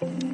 Bye.